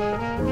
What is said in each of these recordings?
Música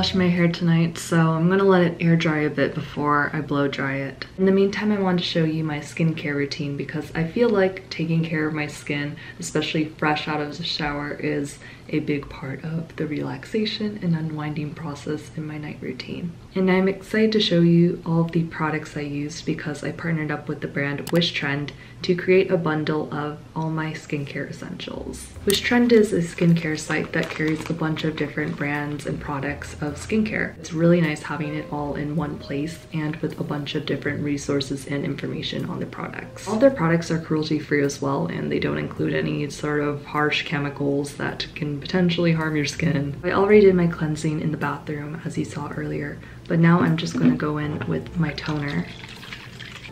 my hair tonight, so I'm gonna let it air dry a bit before I blow dry it. In the meantime, I wanted to show you my skincare routine because I feel like taking care of my skin, especially fresh out of the shower, is a big part of the relaxation and unwinding process in my night routine. And I'm excited to show you all the products I used because I partnered up with the brand Wishtrend to create a bundle of all my skincare essentials. Wishtrend is a skincare site that carries a bunch of different brands and products of skincare. It's really nice having it all in one place and with a bunch of different resources and information on the products. All their products are cruelty free as well and they don't include any sort of harsh chemicals that can potentially harm your skin. I already did my cleansing in the bathroom as you saw earlier, but now I'm just going to go in with my toner.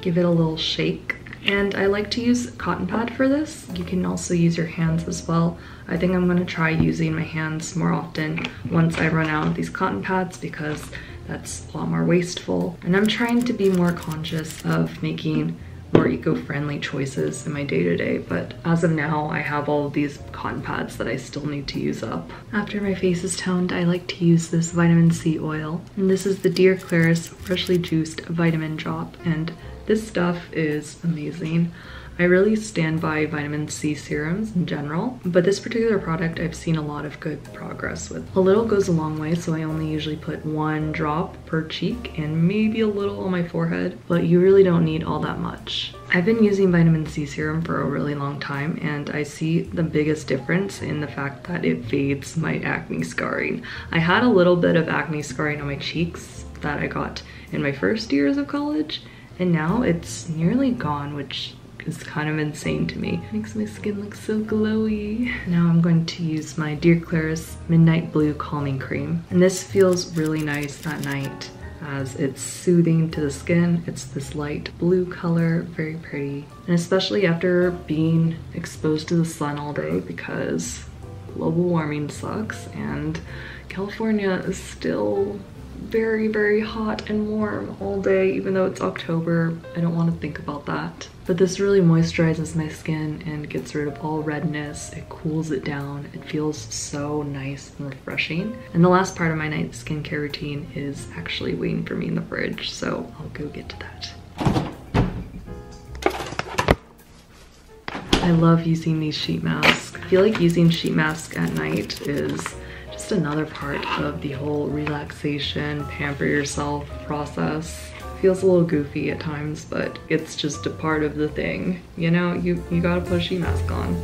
Give it a little shake and I like to use cotton pad for this. You can also use your hands as well. I think I'm gonna try using my hands more often once I run out of these cotton pads because that's a lot more wasteful. And I'm trying to be more conscious of making more eco-friendly choices in my day-to-day, -day, but as of now, I have all of these cotton pads that I still need to use up. After my face is toned, I like to use this vitamin C oil. And this is the Dear Klairs freshly juiced vitamin drop, and this stuff is amazing. I really stand by vitamin C serums in general, but this particular product I've seen a lot of good progress with. A little goes a long way, so I only usually put one drop per cheek and maybe a little on my forehead, but you really don't need all that much. I've been using vitamin C serum for a really long time and I see the biggest difference in the fact that it fades my acne scarring. I had a little bit of acne scarring on my cheeks that I got in my first years of college and now it's nearly gone, which is kind of insane to me. It makes my skin look so glowy. Now I'm going to use my Dear Klairs Midnight Blue Calming Cream. And this feels really nice at night as it's soothing to the skin. It's this light blue color, very pretty. And especially after being exposed to the sun all day because global warming sucks and California is still very, very hot and warm all day, even though it's October. I don't want to think about that. But this really moisturizes my skin and gets rid of all redness. It cools it down. It feels so nice and refreshing. And the last part of my night skincare routine is actually waiting for me in the fridge, so I'll go get to that. I love using these sheet masks. I feel like using sheet masks at night is just another part of the whole relaxation, pamper yourself process. Feels a little goofy at times, but it's just a part of the thing. You know, you, you gotta put a sheet mask on.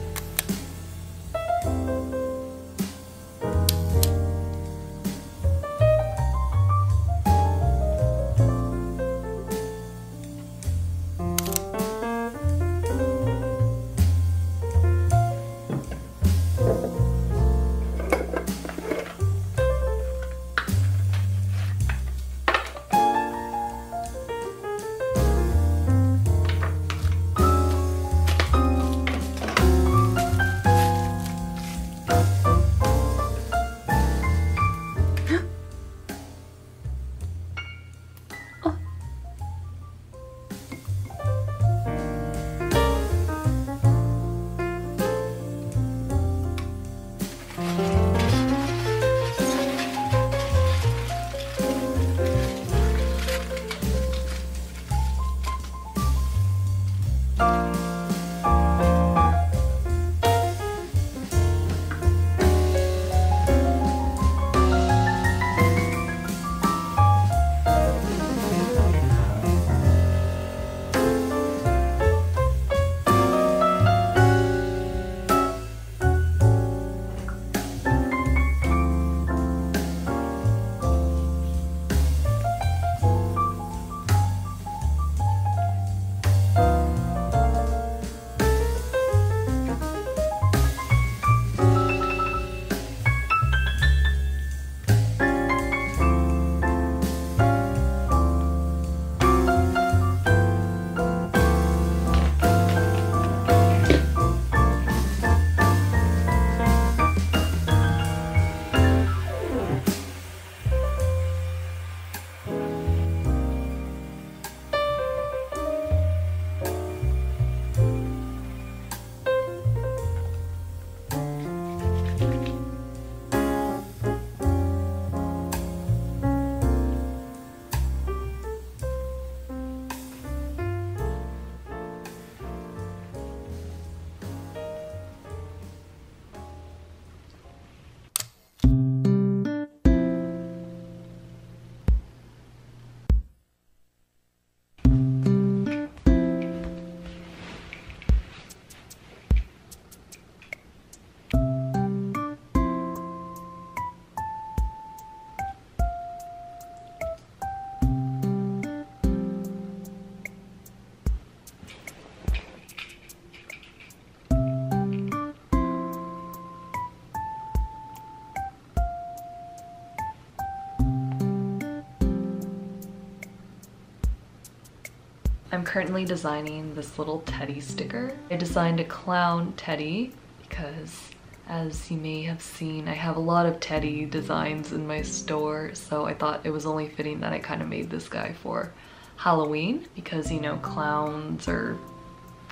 I'm currently designing this little teddy sticker. I designed a clown teddy because as you may have seen, I have a lot of teddy designs in my store, so I thought it was only fitting that I kind of made this guy for Halloween because, you know, clowns are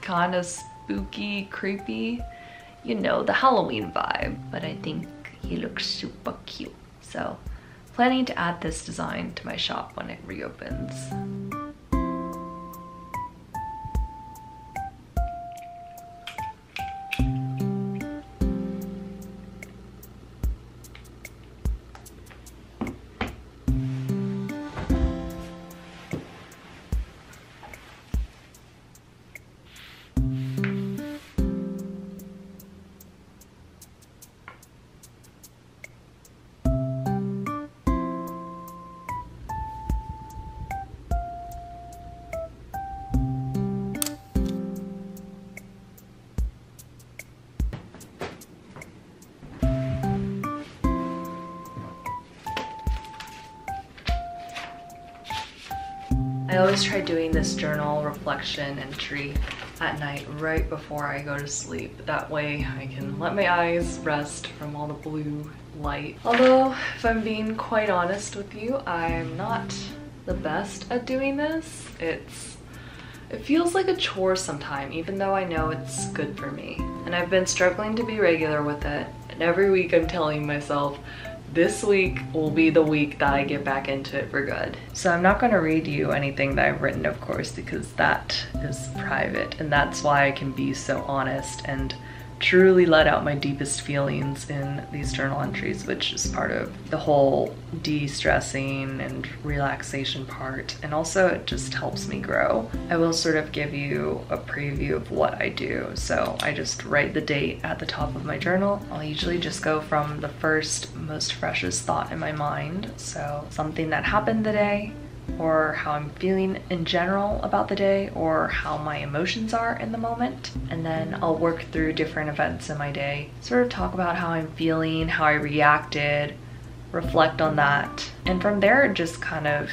kind of spooky, creepy. You know, the Halloween vibe. But I think he looks super cute. So planning to add this design to my shop when it reopens. Always try doing this journal reflection entry at night right before I go to sleep. That way I can let my eyes rest from all the blue light. Although, if I'm being quite honest with you, I'm not the best at doing this. It's it feels like a chore sometimes, even though I know it's good for me. And I've been struggling to be regular with it. And every week I'm telling myself, this week will be the week that I get back into it for good. So I'm not gonna read you anything that I've written, of course, because that is private. And that's why I can be so honest and truly let out my deepest feelings in these journal entries, which is part of the whole de-stressing and relaxation part. And also it just helps me grow. I will sort of give you a preview of what I do. So I just write the date at the top of my journal. I'll usually just go from the first most freshest thought in my mind. So something that happened today, or how I'm feeling in general about the day or how my emotions are in the moment. And then I'll work through different events in my day, sort of talk about how I'm feeling, how I reacted, reflect on that. And from there, it just kind of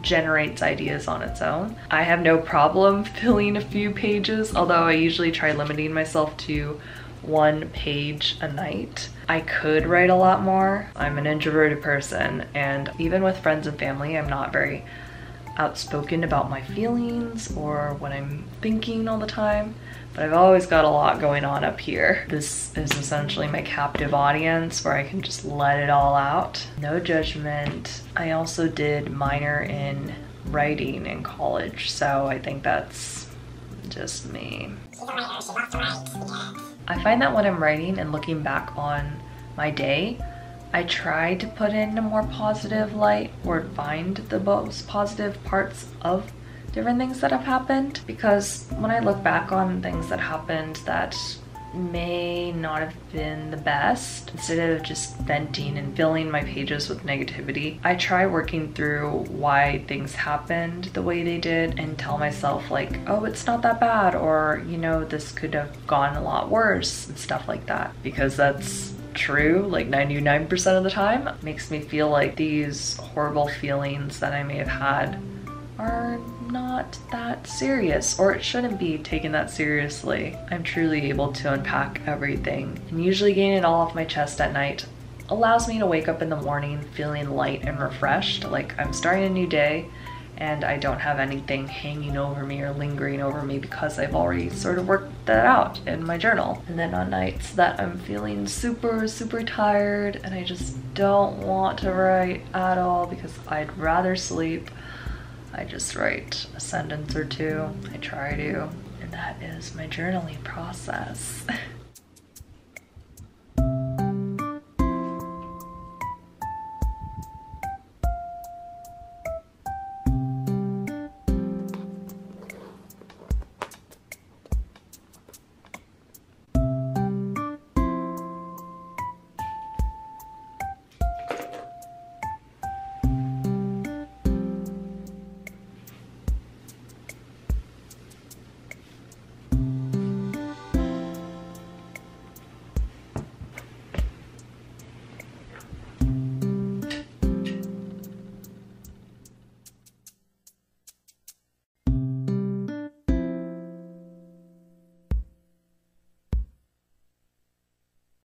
generates ideas on its own. I have no problem filling a few pages, although I usually try limiting myself to one page a night. I could write a lot more. I'm an introverted person and even with friends and family, I'm not very outspoken about my feelings or what I'm thinking all the time, but I've always got a lot going on up here. This is essentially my captive audience where I can just let it all out. No judgment. I also did minor in writing in college, so I think that's just me. I find that when I'm writing and looking back on my day, I try to put in a more positive light or find the most positive parts of different things that have happened because when I look back on things that happened that may not have been the best. Instead of just venting and filling my pages with negativity, I try working through why things happened the way they did and tell myself like, oh, it's not that bad or, you know, this could have gone a lot worse and stuff like that because that's true like 99% of the time makes me feel like these horrible feelings that I may have had are not that serious or it shouldn't be taken that seriously. I'm truly able to unpack everything and usually getting it all off my chest at night allows me to wake up in the morning feeling light and refreshed like I'm starting a new day and I don't have anything hanging over me or lingering over me because I've already sort of worked that out in my journal. And then on nights that I'm feeling super, super tired and I just don't want to write at all because I'd rather sleep, I just write a sentence or two. I try to. And that is my journaling process.